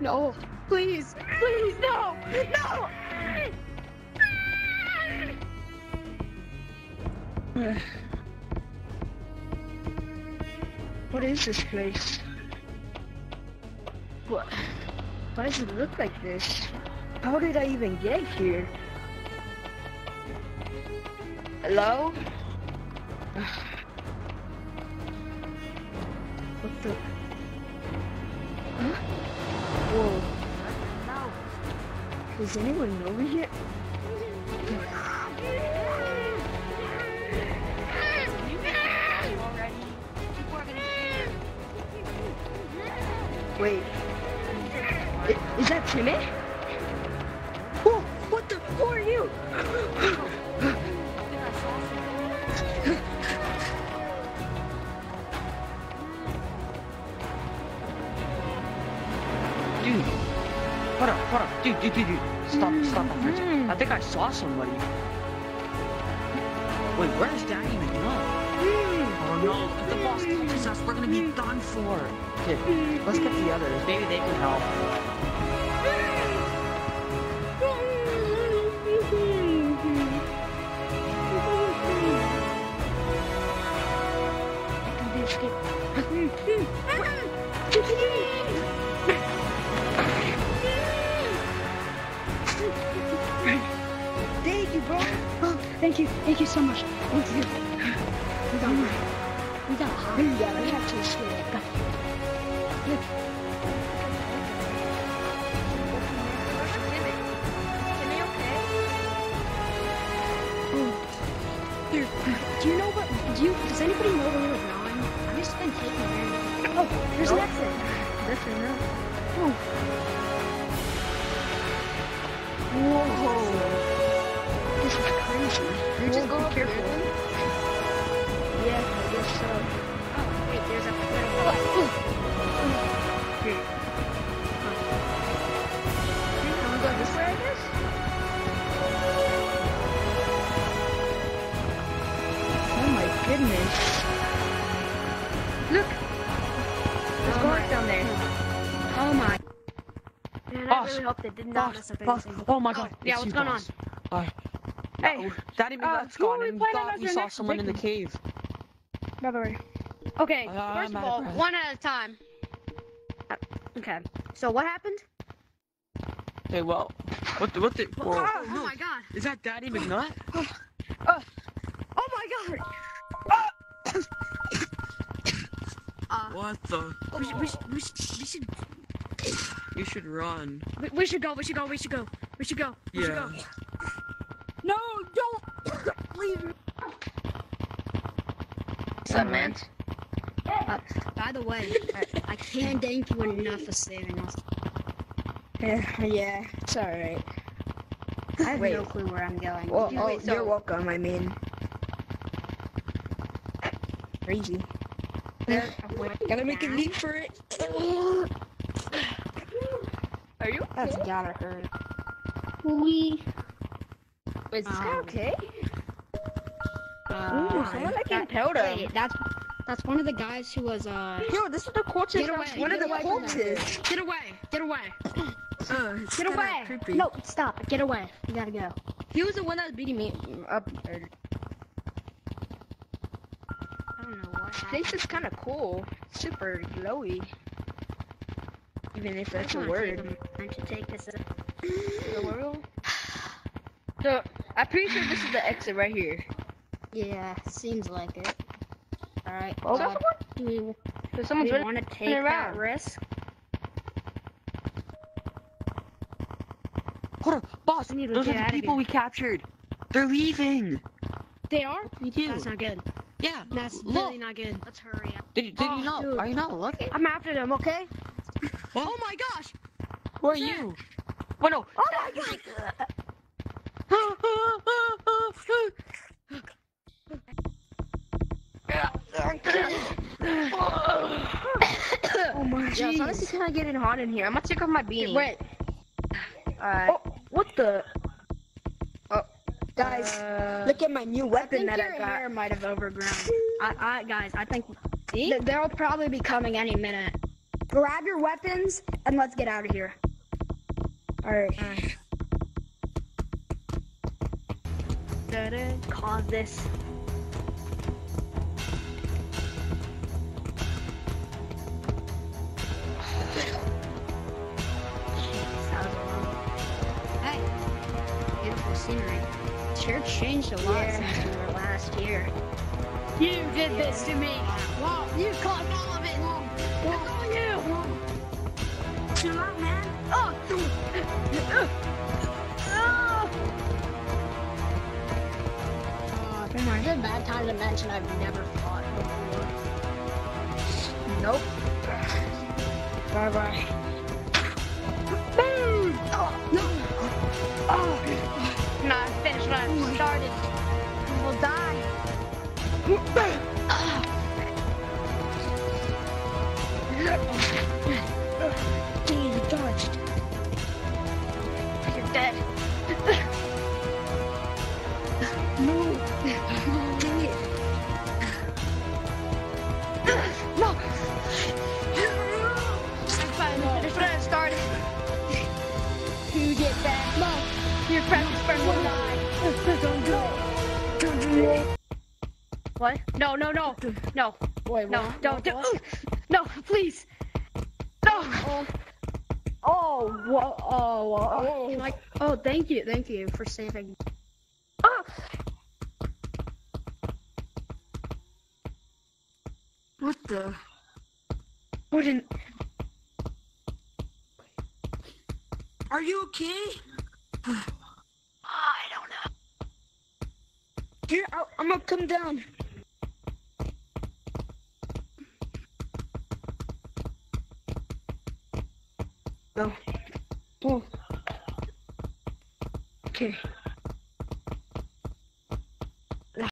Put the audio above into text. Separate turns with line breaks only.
No, please, please, no, no.
What is this place? What? Why does it look like this? How did I even get here? Hello? What the? Huh? Is anyone over here? Wait. I- Is that Timmeh? Whoa, what the? Who are you?
Dude, dude, dude, dude. Stop, stop that for a second.
Mm.
I think I saw somebody. Wait, where's Daddy McNut? Oh no, if the boss catches us, we're gonna be done for. Okay, let's get the others. Maybe they can help.
Thank you, bro.
Oh, thank you, thank you so much. Thank you. We got We got high.
Yeah, I have to escape.
Here, do you know what? Do you? Does anybody know where we were going? I've just been taking random. Oh, there's an
Nope.
exit.
This is not.
Oh,
Whoa. This is crazy.
we just go up
careful.
here.
Yeah, I guess so.
Oh, wait, there's a little.
Here. Can we go this way, I guess? Oh my goodness. Look! There's
Oh
down there.
Oh my. Man, I really hope they did not
Boss,
mess up
boss,
anything.
oh my god.
yeah, what's going on?
Uh,
Hey,
uh, Daddy
uh, are
gone and thought we saw someone in the cave.
by the way.
Okay,
Uh,
first of all, one at a time. Uh, Okay, so what happened?
Okay, well, what the, what the, whoa.
Oh, oh my god.
Is that Daddy McNut?
Oh my god!
Uh,
What the?
we should, we should, we should, we should,
You should run.
we, we should go, we should go, we should go, we should go, we should
Yeah.
go. No, don't, leave me.
What's up, man?
Uh, by the way, I, I can't thank you enough for saving us.
Yeah, yeah, it's alright.
I have
Wait.
no clue where I'm going.
Well,
You-
oh,
wait, so-
you're welcome, I mean. Crazy. Gotta make a leap for it. Are you
That's gotta hurt.
We. Is this guy
Um,
okay?
Uh,
Ooh, someone that can
that-
pelt him.
wait, that's that's one of the guys who was uh.
Yo, this is the cultist.
Get away,
One of
get
the
away from Get away! Get away!
Uh, it's
Get away!
Creepy.
No, stop! Get away! You gotta go.
he was the one that was beating me up.
I don't know what
This
happened.
place is kind of cool. Super glowy. Even if that's a
I'm gonna take
word.
a moment to take this.
The world. So I'm pretty sure this is the exit right here.
Yeah, seems like it. All right.
Oh,
uh, do we,
So
do
someone's
we
running
want to take that risk?
Hold on, boss.
We need to
Those
get
are the
outta
people we captured. They're leaving.
They are.
Me too.
That's not good.
Yeah.
That's
look.
really not good. Let's hurry up.
Did, did
Oh,
you not?
dude.
Are you not looking?
I'm after them, okay?
Oh my gosh!
Who are you? Oh no.
Oh my god! oh my
Jeez.
Yeah, it's honestly kind of getting hot in here. I'm gonna take off my beanie.
Wait.
Alright. Oh, what the? Oh,
Guys,
uh,
look at my new
I
weapon
think
that
your
I got.
hair might have overgrown. I, I, guys, I think
see?
th- they'll probably be coming any minute. Grab your weapons and let's get out of here. Alright. Cause this. Hey, beautiful scenery. Sure changed a lot
Yeah.
since we were last here.
You did this to me. Whoa, you caused all Oh.
I've never fought before? Nope. Bye bye.
Boom.
No.
Oh. Nah, finish what I started. We'll die.
Get back. No.
Your precious friend will die.
Don't do it. Don't do it.
What? No, no, no. No.
Wait,
No,
what?
don't do
What?
No, please. No.
Oh. Oh, whoa, oh, whoa.
Can I-
oh, thank you, thank you for saving.
Ah.
What the?
Wouldn't.
Are you okay?
I don't know.
Here, I- I'm gonna come down. Go. Oh. Okay.